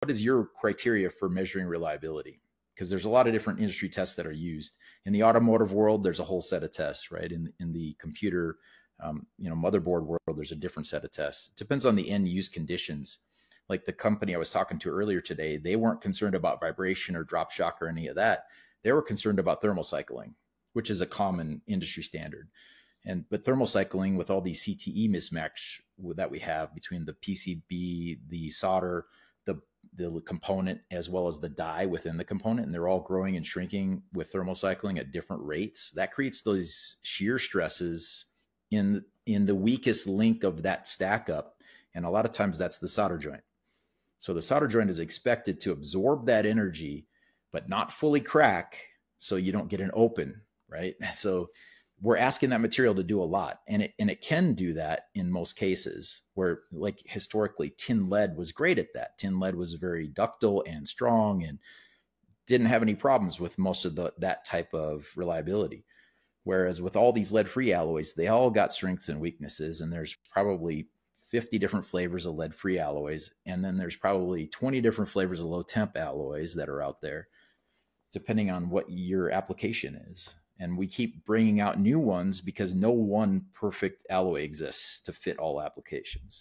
what is your criteria for measuring reliability? Because there's a lot of different industry tests that are used. In the automotive world, there's a whole set of tests, right? In in the computer, um, you know, motherboard world, there's a different set of tests. It depends on the end use conditions. Like the company I was talking to earlier today, they weren't concerned about vibration or drop shock or any of that. They were concerned about thermal cycling, which is a common industry standard. And but thermal cycling with all these CTE mismatch that we have between the PCB, the solder, the component as well as the die within the component, and they're all growing and shrinking with thermal cycling at different rates. That creates those shear stresses in in the weakest link of that stack up, and a lot of times that's the solder joint. So the solder joint is expected to absorb that energy, but not fully crack, so you don't get an open, right? So we're asking that material to do a lot and it and it can do that in most cases where like historically tin lead was great at that. Tin lead was very ductile and strong and didn't have any problems with most of the that type of reliability. Whereas with all these lead free alloys they all got strengths and weaknesses and there's probably 50 different flavors of lead free alloys and then there's probably 20 different flavors of low temp alloys that are out there depending on what your application is and we keep bringing out new ones because no one perfect alloy exists to fit all applications.